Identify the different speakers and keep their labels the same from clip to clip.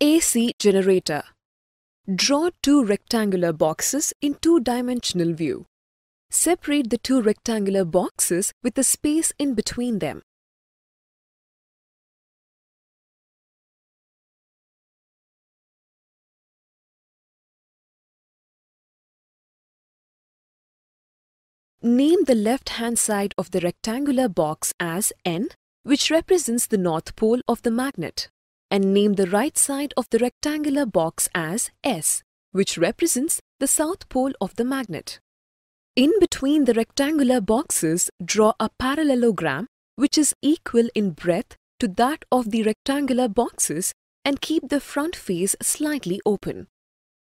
Speaker 1: AC generator. Draw two rectangular boxes in two-dimensional view. Separate the two rectangular boxes with a space in between them. Name the left-hand side of the rectangular box as N, which represents the north pole of the magnet, and name the right side of the rectangular box as S, which represents the south pole of the magnet. In between the rectangular boxes, draw a parallelogram which is equal in breadth to that of the rectangular boxes and keep the front face slightly open.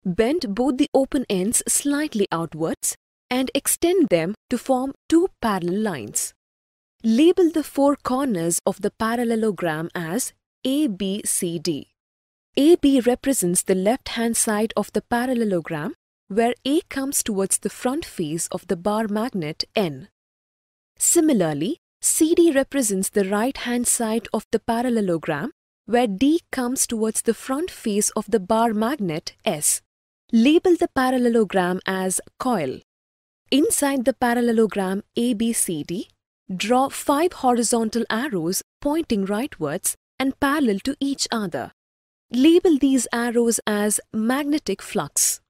Speaker 1: Bend both the open ends slightly outwards and extend them to form two parallel lines. Label the four corners of the parallelogram as A, B, C, D. AB represents the left-hand side of the parallelogram where A comes towards the front face of the bar magnet N. Similarly, CD represents the right-hand side of the parallelogram where D comes towards the front face of the bar magnet S. Label the parallelogram as coil. Inside the parallelogram ABCD, draw five horizontal arrows pointing rightwards and parallel to each other. Label these arrows as magnetic flux.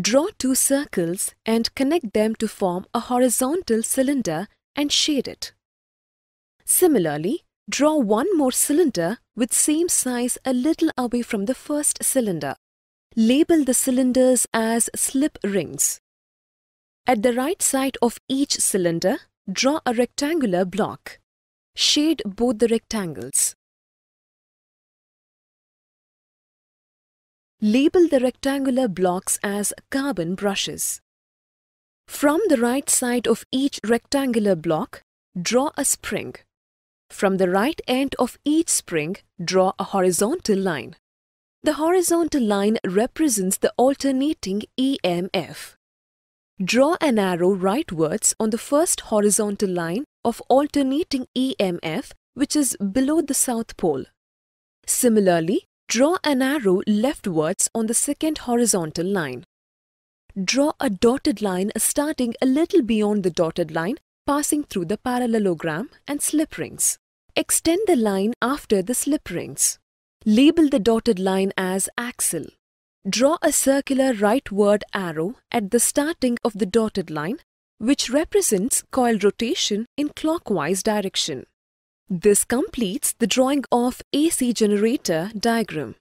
Speaker 1: Draw two circles and connect them to form a horizontal cylinder and shade it. Similarly, draw one more cylinder with same size a little away from the first cylinder. Label the cylinders as slip rings. At the right side of each cylinder, draw a rectangular block. Shade both the rectangles. Label the rectangular blocks as carbon brushes. From the right side of each rectangular block, draw a spring. From the right end of each spring, draw a horizontal line. The horizontal line represents the alternating EMF. Draw an arrow rightwards on the first horizontal line of alternating EMF which is below the south pole. Similarly, draw an arrow leftwards on the second horizontal line. Draw a dotted line starting a little beyond the dotted line passing through the parallelogram and slip rings. Extend the line after the slip rings. Label the dotted line as axle. Draw a circular rightward arrow at the starting of the dotted line, which represents coil rotation in clockwise direction. This completes the drawing of AC generator diagram.